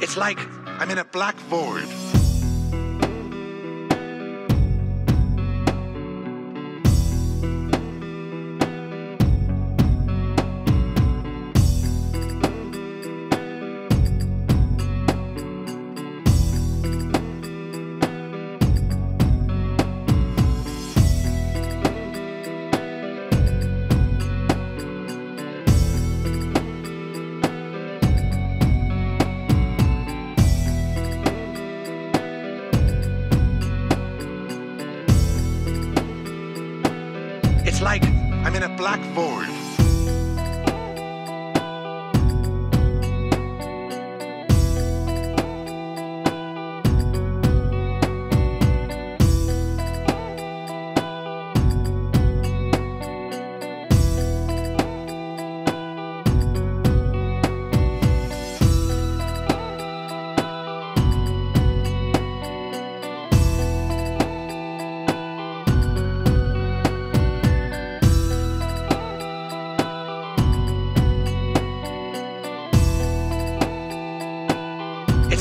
It's like I'm in a black void. It's like I'm in a black void.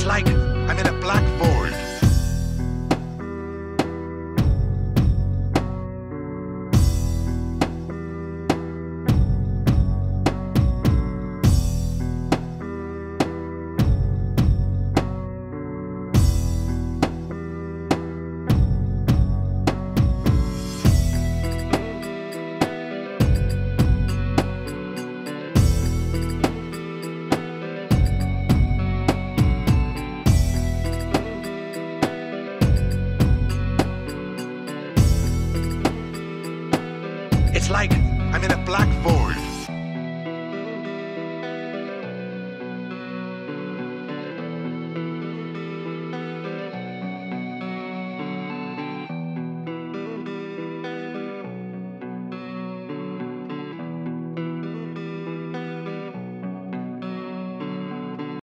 Like I'm in a black It's like I'm in a black void.